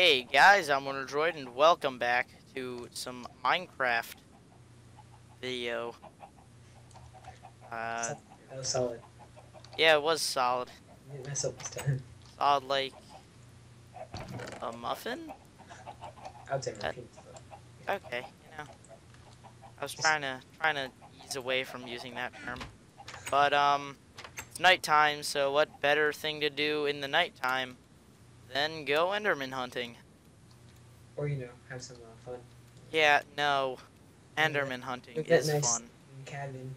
Hey guys, I'm WinterDroid and welcome back to some Minecraft video. Uh, That was solid. yeah, it was solid. Didn't mess up this time. Solid like a muffin? I would say That- Okay, you know. I was trying to trying to ease away from using that term. But um it's nighttime, so what better thing to do in the nighttime than go Enderman hunting? Or, you know, have some uh, fun. Yeah, no. Enderman hunting Look is nice- fun. Cabin.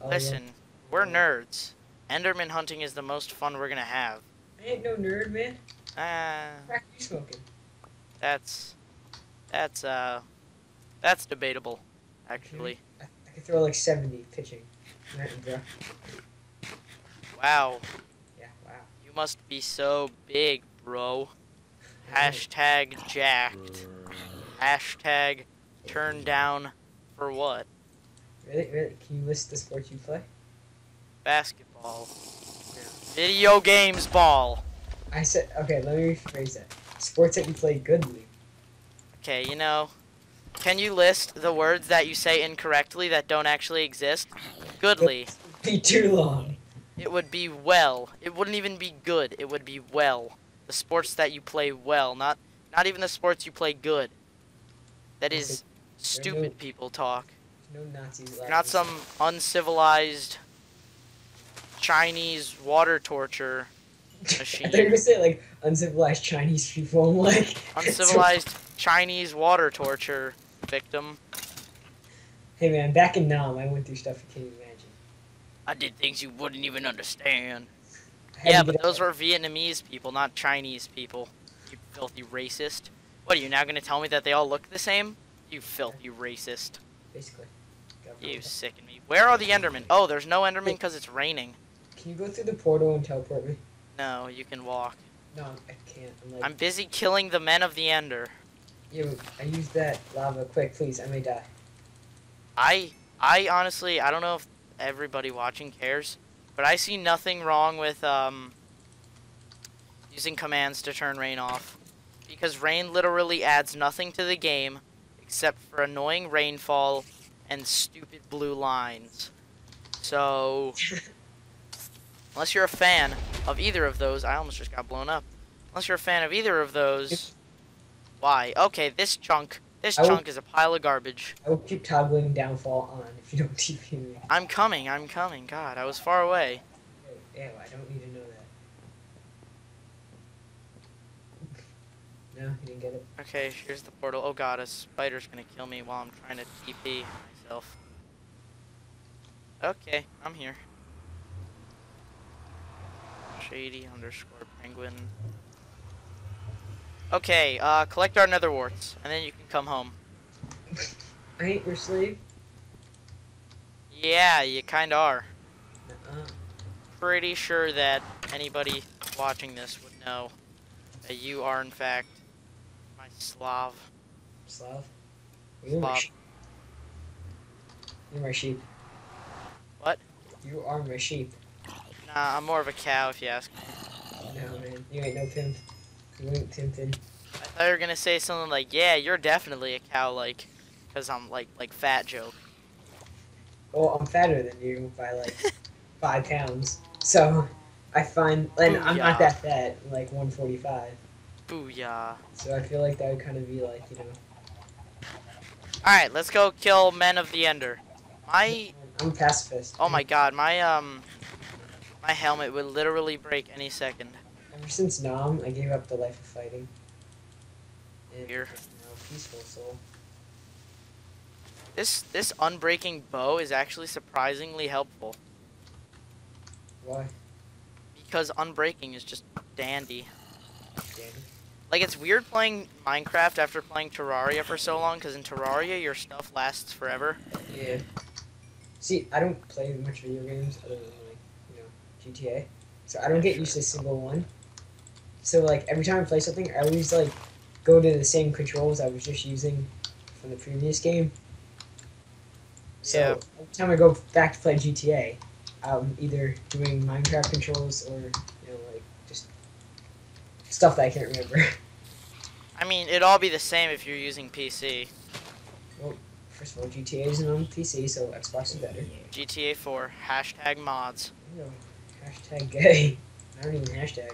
Oh, Listen, yeah. we're nerds. Enderman hunting is the most fun we're gonna have. I ain't no nerd, man. Ah, Crack you smoking. that's that's uh that's debatable, actually. I, I could throw like 70 pitching. Wow, Yeah, wow. you must be so big, bro. Hashtag jacked. Hashtag turned down for what? Really? Really? Can you list the sports you play? Basketball. Video games ball. I said, okay, let me rephrase that. Sports that you play goodly. Okay, you know, can you list the words that you say incorrectly that don't actually exist? Goodly. Be too long. It would be well. It wouldn't even be good. It would be well. The sports that you play well, not not even the sports you play good. That is stupid people talk. No Nazis. You're not some uncivilized Chinese water torture I machine. were gonna say like uncivilized Chinese people. I'm like uncivilized Chinese water torture victim. hey man, back in Nam, I went through stuff you can't imagine. I did things you wouldn't even understand. Yeah, but those were Vietnamese people, not Chinese people. You filthy racist. What are you now gonna tell me that they all look the same? You filthy racist. basically. You sicken me. Where are the Endermen? Oh, there's no Enderman because it's raining. Can you go through the portal and teleport me? No, you can walk. No, I can't. I'm like, I'm busy killing the men of the Ender. yo, I used that lava. Quick, please, I may die. I I honestly I don't know if everybody watching cares, but I see nothing wrong with um using commands to turn rain off. Because rain literally adds nothing to the game except for annoying rainfall and stupid blue lines. So unless you're a fan of either of those, I almost just got blown up. Unless you're a fan of either of those, why? Okay, this chunk this I will- chunk is a pile of garbage. I will keep toggling downfall on if you don't TP me. I'm coming, I'm coming. God, I was far away. Ew, I don't need to know that. No, you didn't get it. Okay, here's the portal. Oh god, a spider's gonna kill me while I'm trying to TP myself. Okay, I'm here. Shady underscore penguin. Okay, uh, collect our nether warts, and then you can come home. I ain't your slave. Yeah, you kinda are. Uh-uh. Pretty sure that anybody watching this would know that you are, in fact, my Slav. Slav. You're my Slav. sheep. You're my sheep. What? You are my sheep. Nah, I'm more of a cow if you ask me. No, man. You ain't no pimp. Ain't pimpin'. I thought you were gonna say something like, "Yeah, you're definitely a cow," like, cause I'm like like fat joke. Well, I'm fatter than you by like five pounds. So I find, and I'm not that fat, like 145. Booyah! So I feel like that would kind of be like, you know, All right, let's go kill men of the Ender. My I'm pacifist. oh my god, my um, my helmet would literally break any second. Ever since Nam, I gave up the life of fighting. And, Here. You know, peaceful soul. This this unbreaking bow is actually surprisingly helpful Why? because unbreaking is just dandy. Danny? Like it's weird playing Minecraft after playing Terraria for so long, because in Terraria your stuff lasts forever. Yeah. See, I don't play much video games other than like, you know, GTA. So I don't get used to a single one. So like every time I play something, I always like go to the same controls I was just using from the previous game. So Yeah. every time I go back to play GTA, I'm either doing Minecraft controls or you know like just stuff that I can't remember. I mean, it'd all be the same if you're using PC. Well, First of all, GTA isn't on PC, so Xbox is better. GTA 4, hashtag mods. Know, hashtag gay. I don't even hashtag.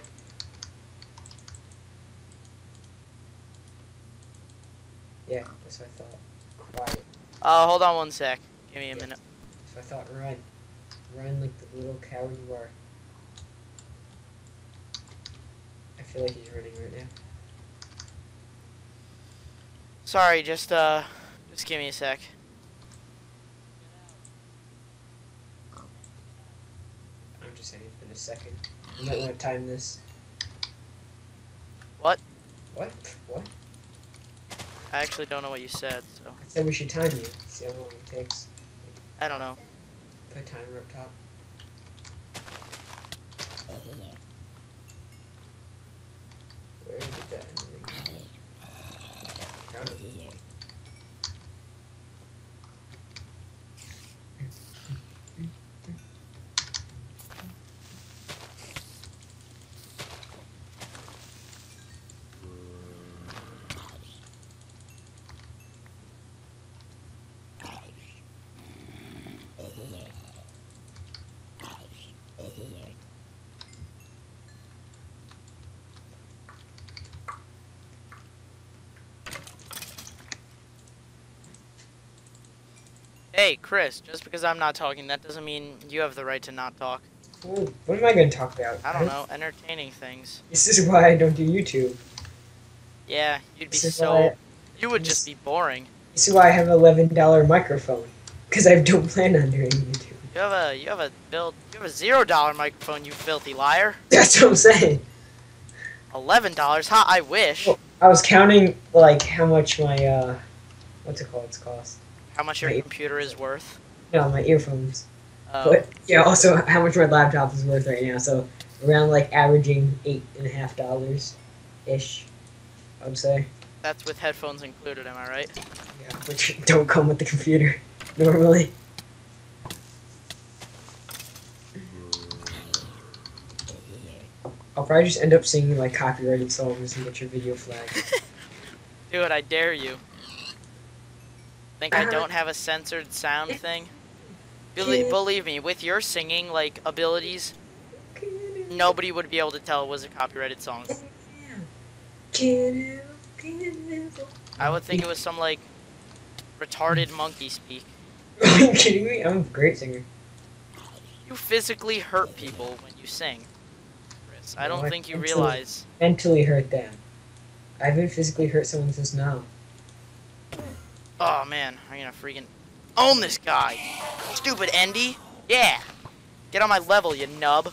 Yeah, that's what I thought. Quiet. Uh, hold on one sec. Give me a minute. So I thought. Run. Run like the little coward you are. I feel like he's running right now. Sorry, just, uh, just give me a sec. I'm just saying it's a second. You might want to time this. What? What? What? I actually don't know what you said, so. I said we should time you. See how long it takes. I don't know. Put a timer up top. Where did that end? Found it. Hey, Chris, just because I'm not talking, that doesn't mean you have the right to not talk. Well, what am I going to talk about? I don't know, entertaining things. This is why I don't do YouTube. Yeah, you'd be so. You would just be boring. This is why I have an eleven dollar microphone. Because I don't plan on doing YouTube. You have a you have a build you have a zero dollar microphone, you filthy liar. That's what I'm saying. Eleven dollars? Ha! I wish. Well- I was counting like how much my uh, what's it called? It's cost. How much your computer is worth? No, my earphones. Oh, But yeah, also how much my laptop is worth right now. So around like averaging eight and a half dollars, ish. I would say. that's with headphones included. Am I right? Yeah, which don't come with the computer normally. I'll probably just end up singing like copyrighted songs and get your video flagged. Do it! I dare you. Think I don't have a censored sound thing? Believe, believe me, with your singing like abilities, nobody would be able to tell it was a copyrighted song. I would think it was some like retarded monkey speak. Are you kidding me? I'm a great singer. You physically hurt people when you sing. Chris, I don't No, I think you mentally- realize. Mentally hurt them. I haven't physically hurt someone since now. Oh man, I'm gonna freaking own this guy. Stupid Endy. Yeah. Get on my level, you nub.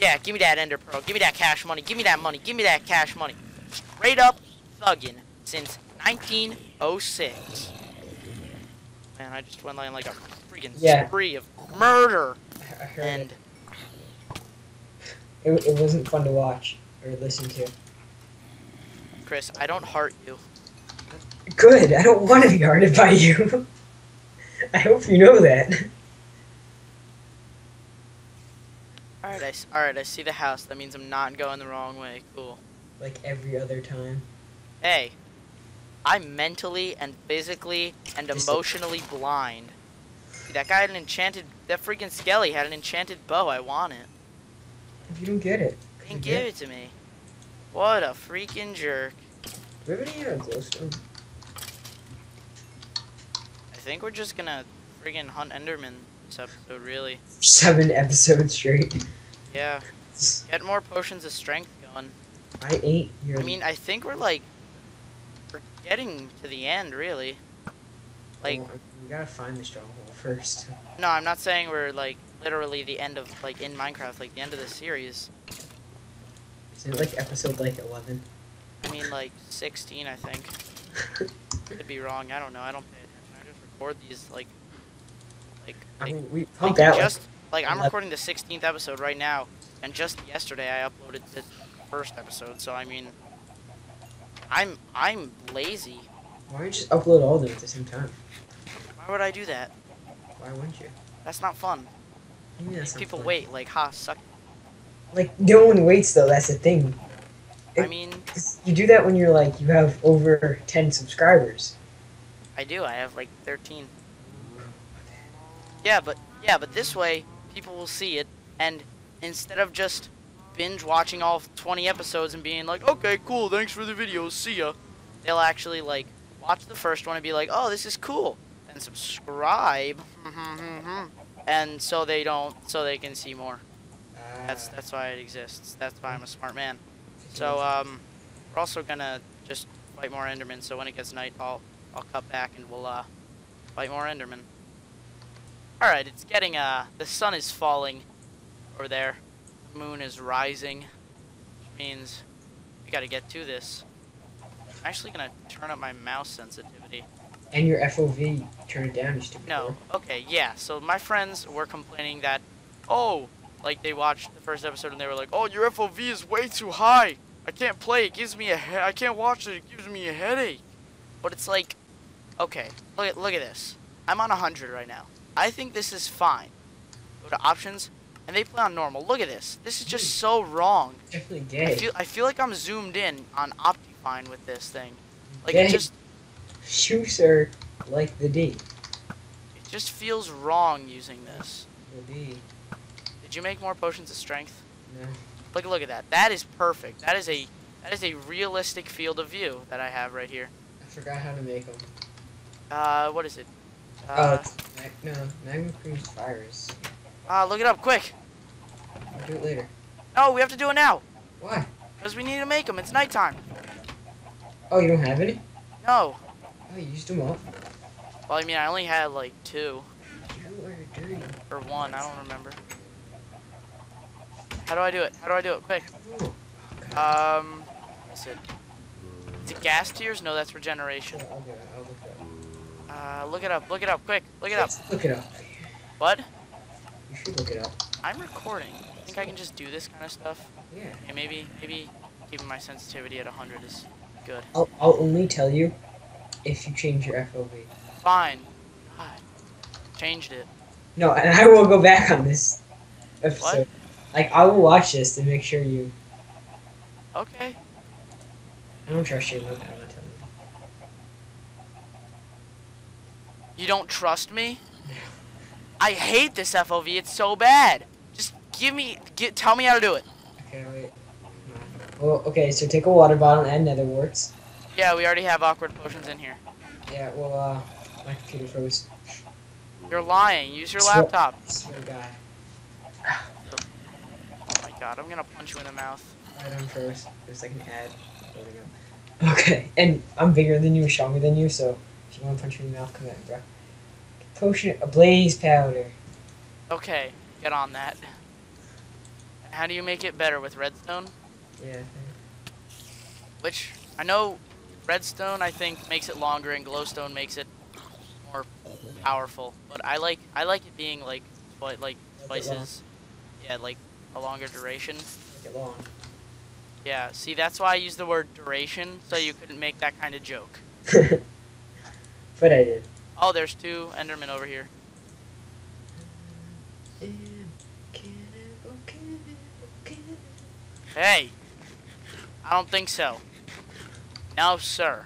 Yeah, give me that Ender Pearl. Give me that cash money. Give me that money. Give me that cash money. Straight up thuggin' since 1906. Man, I just went on like a freaking Yeah. spree of murder I I heard and it. it. It wasn't fun to watch or listen to. Chris, I don't heart you. Good. I don't want to be hearted by you. I hope you know that. All right, I all right, I see the house. That means I'm not going the wrong way. Cool. Like every other time. Hey, I'm mentally and physically and emotionally blind. See, that guy had an enchanted. That freaking Skelly had an enchanted bow. I want it. If you don't get it, He didn't give it to me. What a freaking jerk. Do we have any glowstone? I think we're just gonna freaking hunt Enderman this episode, really. Seven episodes straight. Yeah, get more potions of strength going. I ate your. I mean, I think we're like, we're getting to the end, really. Like, Oh, we gotta find the stronghold first. no, I'm not saying we're like literally the end of like in Minecraft, like the end of the series. Isn't it like episode like eleven? I mean, like 16, I think. Could be wrong. I don't know. I don't pay attention. I just record these like, like, I mean, we like pumped out. just like I'm recording the 16th episode right now, and just yesterday I uploaded the first episode. So I mean, I'm I'm lazy. Why don't you just upload all of them at the same time? Why would I do that? Why wouldn't you? That's not fun. Maybe that's not People fun. wait like, ha, suck. Like no one waits though. That's the thing. I mean, You do that when you're like you have over ten subscribers. I do. I have like 13. Yeah, but yeah, but this way people will see it, and instead of just binge watching all 20 episodes and being like, okay, cool, thanks for the video, see ya, they'll actually like watch the first one and be like, oh, this is cool, and subscribe, mm-hmm, mm-hmm. and so they don't, so they can see more. Ah. That's that's why it exists. That's why I'm a smart man. So um, we're also gonna just fight more Endermen. So when it gets night, I'll I'll cut back and we'll uh fight more Endermen. All right, it's getting uh the sun is falling over there. The moon is rising, which means we got to get to this. I'm actually gonna turn up my mouse sensitivity. and your FOV, turn it down, you stupid. No. Okay, yeah. So my friends were complaining that, oh, like they watched the first episode and they were like, oh, your FOV is way too high. I can't play. It gives me a he- I can't watch it. It gives me a headache. But it's like, okay, look at look at this. I'm on 100 right now. I think this is fine. Go to options, and they play on normal. Look at this. This is just hmm. so wrong. Definitely I feel I feel like I'm zoomed in on Optifine with this thing. Like Gay. it just Shoes are like the D. it just feels wrong using this. The D. Did you make more potions of strength? No. Look, look at that. That is perfect. That is a that is a realistic field of view that I have right here. I forgot how to make them. Uh, what is it? oh, Uh, mag- no, magma cream's fires. uh, look it up quick. I'll do it later. No, we have to do it now Why? because we need to make them. It's nighttime. Oh, you don't have any? No. Oh, you used them up. Well, I mean, I only had like two You are dirty. or one. I don't remember. How do I do it? How do I do it? Quick. Oh, God. Um, what's it? It ghast tears? No, that's regeneration. I'll do it. I'll look it up. Uh, look it up. Look it up. Quick. Look it up. Look it up. What? You should look it up. I'm recording. I think I can just do this kind of stuff? Yeah. Okay, maybe, maybe keeping my sensitivity at 100 is good. I'll, I'll only tell you if you change your FOV. Fine. God. Changed it. No, and I will go back on this episode. Like, I will watch this to make sure you. Okay. I don't trust you. I'm not you. You don't trust me? I hate this FOV. It's so bad. Just give me, get, tell me how to do it. Okay, wait. Well, okay, so take a water bottle and nether warts. Yeah, we already have awkward potions in here. Yeah, well, uh, my computer froze. You're lying. Use your Swear- laptop. Swear God. Oh my god, I'm gonna punch you in the mouth. Right on froze. There's like an ad. There we go. Okay, and I'm bigger than you, stronger than you, so if you want to punch me in the mouth, come at me, bro. Potion, a blaze powder. Okay, get on that. How do you make it better with redstone? Yeah. Which I know redstone I think makes it longer and glowstone makes it more powerful. But I like I like it being like twi- like Make it long. twice as yeah like a longer duration. Make it long. Yeah, see that's why I used the word duration so you couldn't make that kind of joke. but I did. Oh, there's two Endermen over here. Hey, I don't think so. No, sir.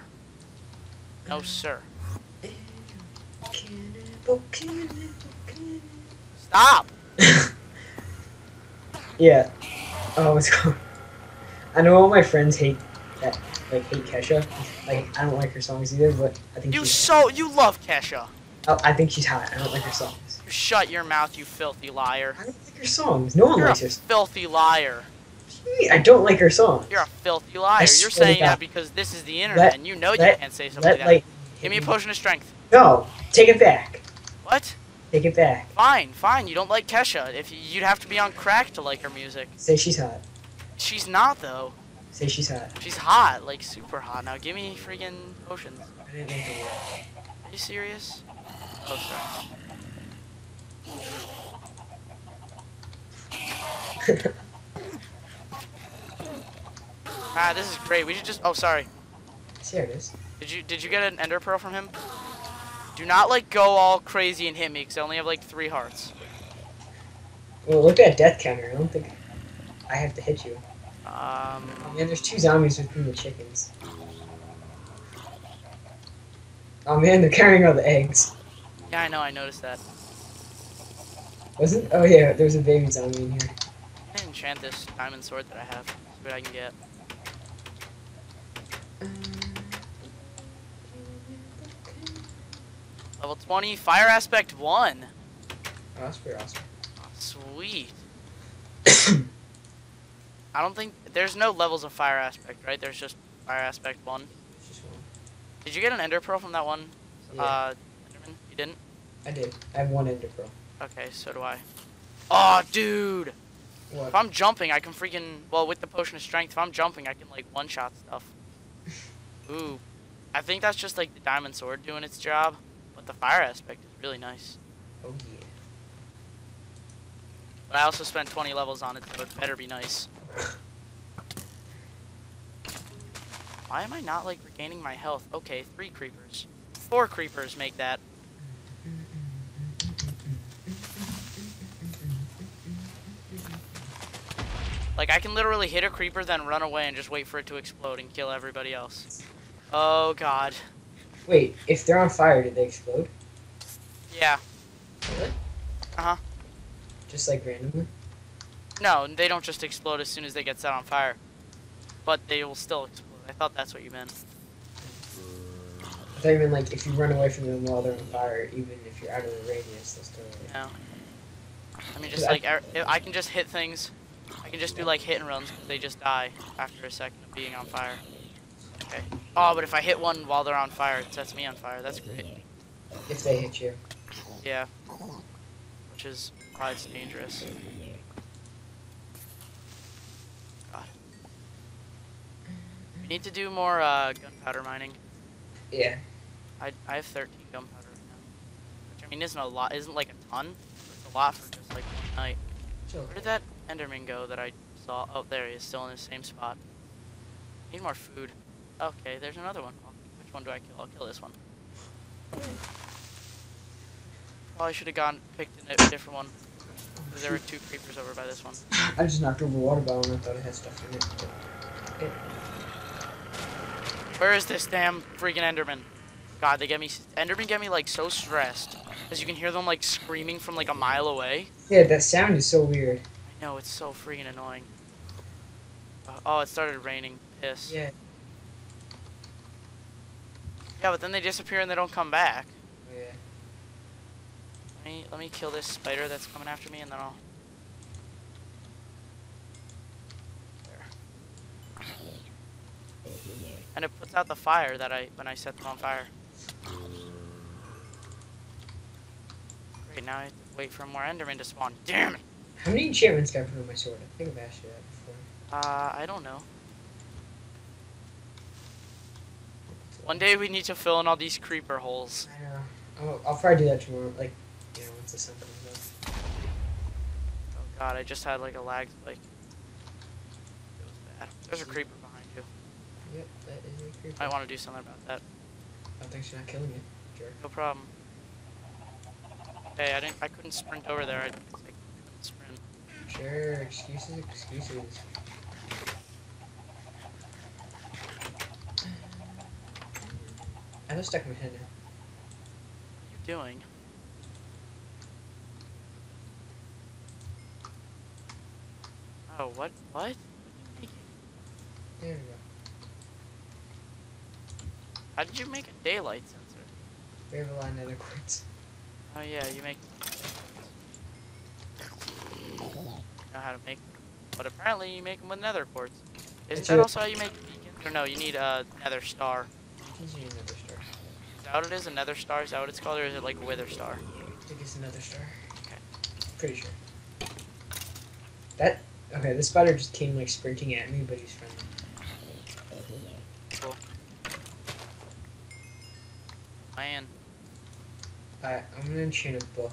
No, sir. Stop. yeah. Oh, what's going? I know all my friends hate that, like hate Kesha. Like I don't like her songs either, but I think You so you love Kesha. Oh, I think she's hot. I don't like her songs. You shut your mouth, you filthy liar. I don't like her songs. No one You're a likes her. filthy liar. I don't like her songs. You're a filthy liar. You're saying that because this is the internet Let- and you know you can't say something Let like that. like. Give me a potion of strength. No, take it back. What? Take it back. Fine, fine. You don't like Kesha. If you'd have to be on crack to like her music. Say she's hot. She's not though. Say she's hot. She's hot, like super hot. Now give me freaking potions. I didn't make the word. Are you serious? Oh, sorry. Ah, this is great. We should just. Oh, sorry. See how it is. Did you did you get an ender pearl from him? Do not like go all crazy and hit me, cause I only have like three hearts. Well, look at death counter. I don't think I have to hit you. Um, Oh man, there's two zombies between the chickens. Oh man, they're carrying all the eggs. yeah, I know, I noticed that. Wasn't? Oh yeah, there's a baby zombie in here. I can enchant this diamond sword that I have. See what I can get. Level 20, fire aspect 1. Oh, that's pretty awesome. Sweet. I don't think there's no levels of fire aspect, right? There's just fire aspect 1. It's just one. Did you get an ender pearl from that one? Yeah, Uh, Enderman? You didn't? I did. I have one ender pearl. Okay, so do I. Oh, dude! What? If I'm jumping, I can freaking well with the potion of strength. If I'm jumping, I can like one shot stuff. Ooh, I think that's just like the diamond sword doing its job, but the fire aspect is really nice. Oh yeah. But I also spent 20 levels on it, so it better be nice. Why am I not like regaining my health? Okay, three creepers. Four creepers make that. Like I can literally hit a creeper, then run away and just wait for it to explode and kill everybody else. Oh god. Wait, if they're on fire, did they explode? Yeah. Really? Uh-huh. Just like randomly? No, they don't just explode as soon as they get set on fire. But they will still explode. I thought that's what you meant. I thought you meant like if you run away from them while they're on fire, even if you're out of the radius, they'll still. No. I mean, just like er- I can just hit things. I can just do like hit and runs because they just die after a second of being on fire. Okay. Oh, but if I hit one while they're on fire, it sets me on fire. That's great. If they hit you. Yeah. Which is it's dangerous. God. We need to do more uh, gunpowder mining. Yeah. I, I have 13 gunpowder right now. Which I mean isn't a lot, isn't like a ton. It's a lot for just like one night. Chill. Where did that Enderman go that I saw? Oh, there he is, still in the same spot. Need more food. Okay, there's another one. Which one do I kill? I'll kill this one. Probably should have gone picked a different one. There were two creepers over by this one. I just knocked over a water bottle and I thought it had stuff in it. but- Where is this damn freaking Enderman? God, they get me. Enderman get me like so stressed because you can hear them like screaming from like a mile away. Yeah, that sound is so weird. I know it's so freaking annoying. Uh, oh, it started raining. Piss. Yeah. Yeah, but then they disappear and they don't come back. Yeah. Let me let me kill this spider that's coming after me, and then I'll. There. And it puts out the fire that I when I set them on fire. Great, now I have to wait for more Enderman to spawn. Damn it! How many enchantments can I put on my sword? I think I've asked you that before. Uh, I don't know. One day we need to fill in all these creeper holes. I know. I'll, I'll probably do that tomorrow. Like, you know, once the sun comes up. Oh god, I just had like a lag Like, It was bad. There's a creeper. Yep, that is a creeper. I want to do something about that. Oh, thanks for not killing it, jerk. No problem. Hey, I didn't. I couldn't sprint over there. I, I couldn't sprint. Sure, excuses, excuses. I just stuck my head in. What are you doing? Oh, what? What? What are you making? There we go. How did you make a daylight sensor? We have a lot of nether quartz. Oh yeah, you make. know how to make them, but apparently you make them with nether quartz. Isn't It's that also how you make beacons? Or no, you need a nether star. He's using a nether star. Is that what it is? A nether star? Is that what it's called, or is it like a wither star? I think it's a nether star. Okay. Pretty sure. That okay, this spider just came like sprinting at me, but he's friendly. Cool. Man, I I'm gonna enchant a book.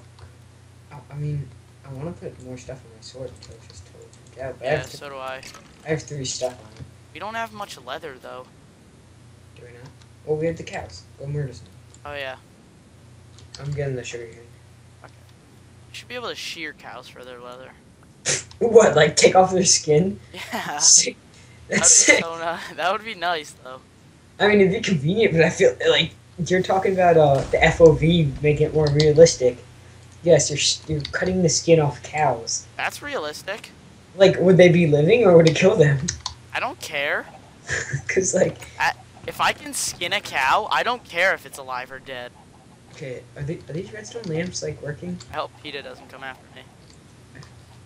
I, I mean, I want to put more stuff on my sword until it's just totally out. But I, yeah, have so do I. I have three stuff on it. We don't have much leather though. Do we not? Well, we have the cows. Go murder some. Oh yeah. I'm getting the sugar cane. You should be able to shear cows for their leather. What, like take off their skin? Yeah. Sick. That would, That's sick. so that would be nice though. I mean, it'd be convenient, but I feel like you're talking about uh, the FOV making it more realistic. Yes, you're you're cutting the skin off cows. That's realistic. Like, would they be living or would it kill them? I don't care. Because like, If I can skin a cow, I don't care if it's alive or dead. okay, are, they, are these redstone lamps like working? I hope PETA doesn't come after me.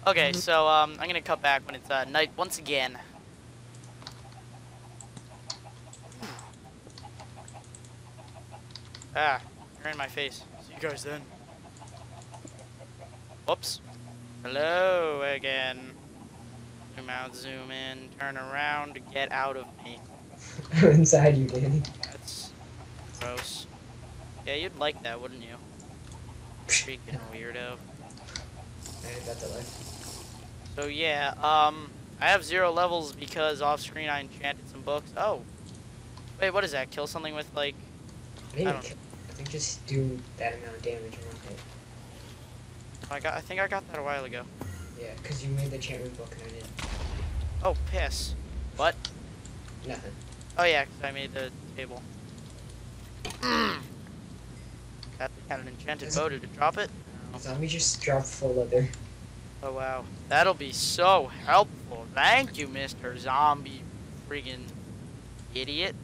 Okay, so um, I'm gonna cut back when it's uh, night once again. Ah, you're in my face. See you guys then. Whoops. Hello again. Zoom out, zoom in, turn around, get out of me. Inside you, Danny. That's gross. Yeah, you'd like that, wouldn't you? Freaking weirdo. I got the life. So yeah, um, I have zero levels because off screen I enchanted some books. Oh, wait, what is that? Kill something with like? I think, I I, don't- kill- I think just do that amount of damage in one hit. I got. I think I got that a while ago. Yeah, because you made the enchantment book and I didn't. Oh, piss. What? Nothing. Oh yeah, cause I made the table. That thing had an enchanted bow. Did it drop it? No. Zombie just dropped full leather. Oh wow, that'll be so helpful. Thank you, Mr. Zombie, friggin' idiot.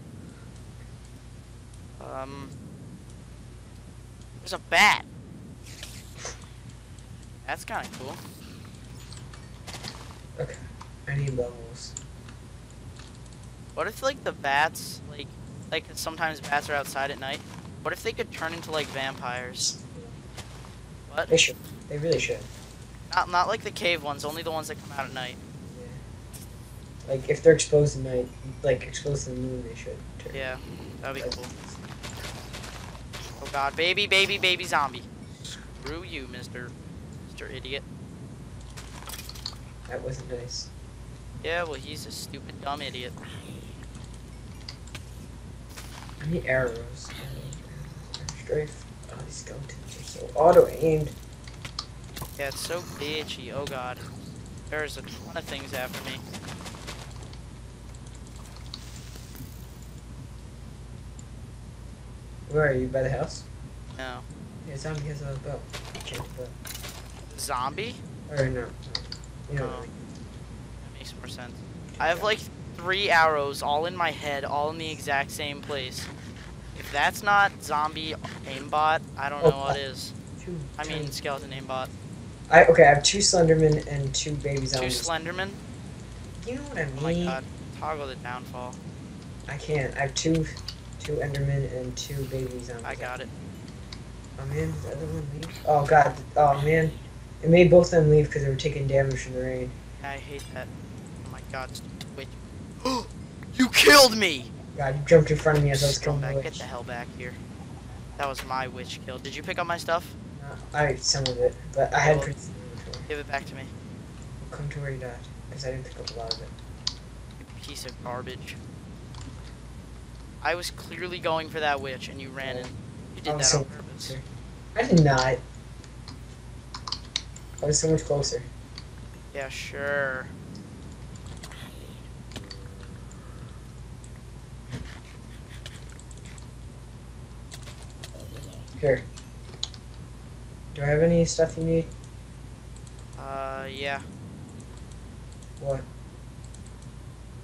Um, there's a bat. That's kind of cool. I need levels. What if like the bats, like, like sometimes bats are outside at night. What if they could turn into like vampires? What? They should. They really should. Not not like the cave ones, only the ones that come out at night. Yeah. Like if they're exposed at night, like exposed to the moon, they should. turn. Yeah, that'd be Like- cool. God, baby, baby, baby zombie. Screw you, Mister, Mister Idiot. That wasn't nice. Yeah, well, he's a stupid, dumb idiot. I need arrows. Strafe. Oh, these skeletons are so auto aimed. Yeah, it's so bitchy. Oh god, there's a ton of things after me. Where are you? By the house? No, Yeah, zombie has a bow. zombie. Or no. no. You know. Oh. I. That makes more sense. I have like three arrows all in my head, all in the exact same place. If that's not zombie aimbot, I don't know what oh. is. Two I mean skeleton aimbot. I okay. I have two Slendermen and two baby zombies. Two zombies. Slenderman. you know what I mean? Oh my god. Toggle the downfall. I can't. I have two, two Endermen and two baby zombies. I got it. Oh man, did the other one leave? Oh god. Oh man, it made both of them leave because they were taking damage from the rain. I hate that. Oh my god, witch. you killed me! God, you jumped in front of me as I was killing the Scumbag, witch. get the hell back here. That was my witch kill. Did you pick up my stuff? Uh, I some of it, but I had Well- Give it back to me. Come to where you died, because I didn't pick up a lot of it. You piece of garbage. I was clearly going for that witch and you ran in. You did I that so on purpose. I did not. I was so much closer. Yeah, sure. Here. Do I have any stuff you need? Uh, yeah. What?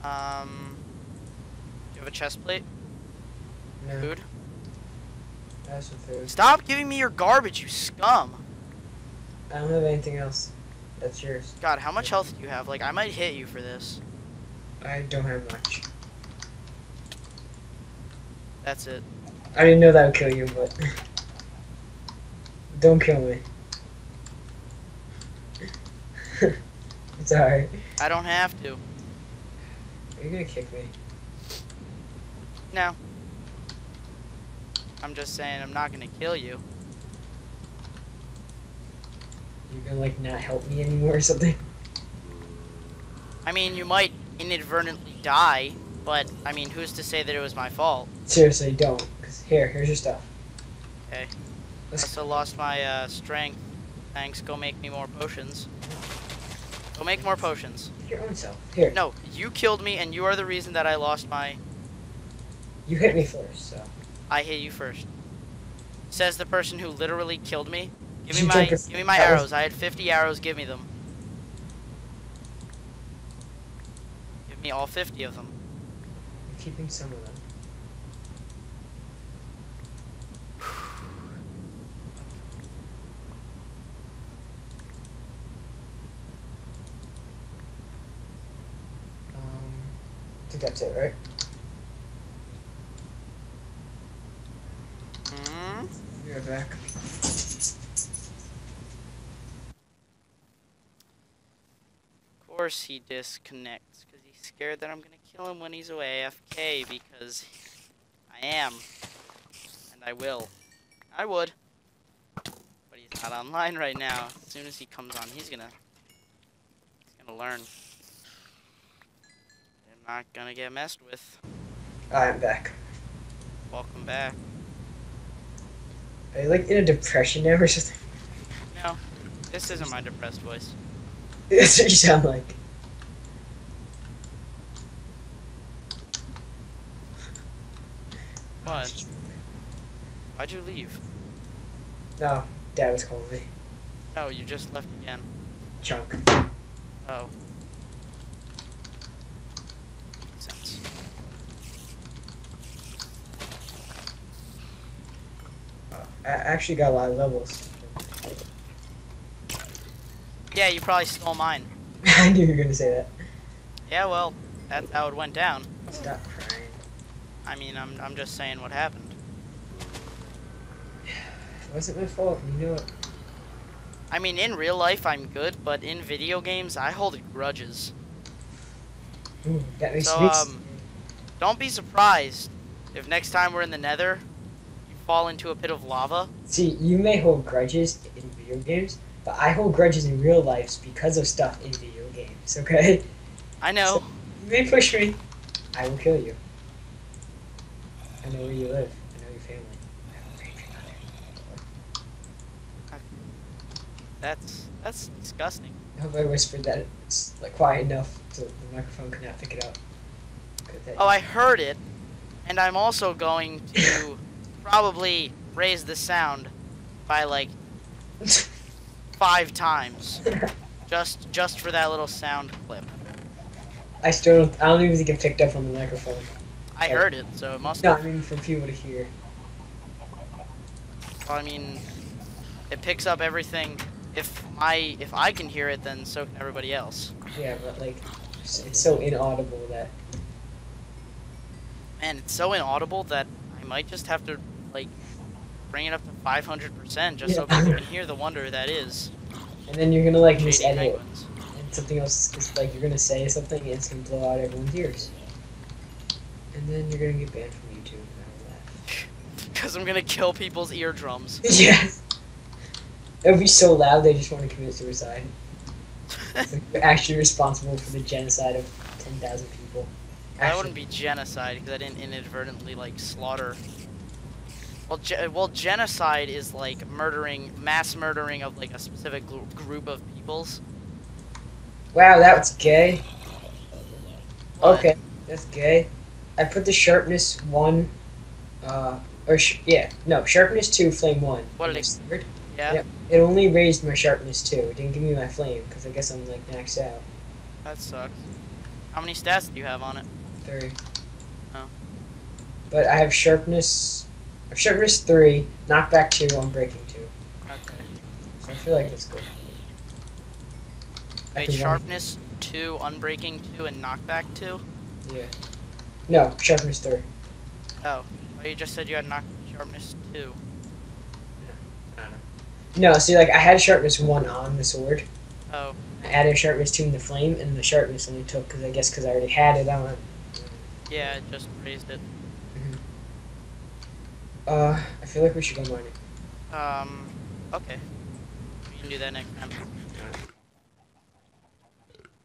Um, do you have a chest plate? No. Food? Have some food. Stop giving me your garbage, you scum! I don't have anything else. That's yours. God, how much health do you have? Like, I might hit you for this. I don't have much. That's it. I didn't know that would kill you, but don't kill me. it's alright. I don't have to. Are you gonna kick me? No. I'm just saying I'm not gonna kill you. You're gonna like not help me anymore or something? I mean, you might inadvertently die, but I mean, who's to say that it was my fault? Seriously, don't. Cause here, here's your stuff. Okay. Let's Also lost my uh, strength. Thanks, go make me more potions. Go make more potions. Your own self. Here, No, you killed me, and you are the reason that I lost my. you hit me first, so. I hit you first. Says the person who literally killed me. Give me my, give me my arrows. I had 50 arrows. Give me them. Give me all 50 of them. I'm keeping some of them. Um, I think that's it, right? Hmm. Be right back. Of course he disconnects because he's scared that I'm gonna kill him when he's away AFK because I am, and I will. I would, but he's not online right now. As soon as he comes on, he's gonna he's gonna learn. I'm not gonna get messed with. I'm back. Welcome back. Are you like in a depression now or something? No, this isn't my depressed voice. That's what you sound like. What? Why'd you leave? No, Dad was calling me. No, you just left again. Chunk. Oh. Sense. I actually got a lot of levels. Yeah, you probably stole mine. I knew you were gonna say that. Yeah, well, that's how it went down. Stop crying. I mean, I'm, I'm just saying what happened. It wasn't my fault. You know it. I mean, in real life, I'm good, but in video games, I hold grudges. Ooh, that makes So, me. um, Don't be surprised if next time we're in the nether, you fall into a pit of lava. See, you may hold grudges in video games, but I hold grudges in real life because of stuff in video games. Okay? I know. You may push me. I will kill you. I know where you live. I know your family. I a Patreon on. That's that's disgusting. I hope I whispered that it's like quiet enough so the microphone could not pick it up. Oh, I heard it, and I'm also going to probably raise the sound by like five times, just just for that little sound clip. I still don't, I don't even think it picked up on the microphone. I heard it, so it must. No, Have, I mean for people to hear. I mean, it picks up everything. If I if I can hear it, then so can everybody else. Yeah, but like it's so inaudible that Man, it's so inaudible that I might just have to like bring it up to 500% just so Yeah. people can hear the wonder that is and then you're gonna like miss edit penguins. and something else is like you're gonna say something and it's gonna blow out everyone's ears. And then you're gonna get banned from YouTube and all that. Because I'm gonna kill people's eardrums. yes. It would be so loud they just want to commit suicide. Like, you're actually responsible for the genocide of ten thousand people. that wouldn't be genocide because I didn't inadvertently like slaughter. Well, ge- well, genocide is like murdering, mass murdering of like a specific gr- group of peoples. Wow, that was gay. What? Okay, that's gay. I put the sharpness one, uh, or yeah, no, sharpness two, flame one. What did the sword. Yeah, Yep. It only raised my sharpness two. It didn't give me my flame because I guess I'm like maxed out. that sucks. How many stats do you have on it? Three. Oh. But I have sharpness, I have sharpness three, knockback two, unbreaking two. Okay. So I feel like it's good. I Wait, sharpness two, unbreaking two, and knockback two. Yeah. No, sharpness three. Oh, well, you just said you had knock sharpness two. No, see, like I had sharpness one on the sword. Oh, I added sharpness two in the flame, and the sharpness only took because I guess because I already had it on. yeah, it just raised it. Uh, I feel like we should go mining. Um, okay. We can do that next time.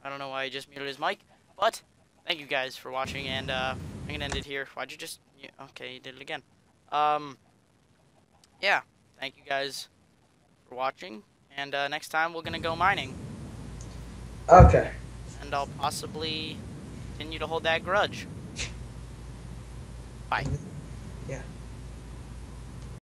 I don't know why he just muted his mic, but thank you guys for watching, and uh, I'm gonna end it here. Why'd you just? Yeah, okay, you did it again. Um, yeah, thank you guys for watching, and uh, next time we're gonna go mining. Okay. and I'll possibly continue to hold that grudge. Bye.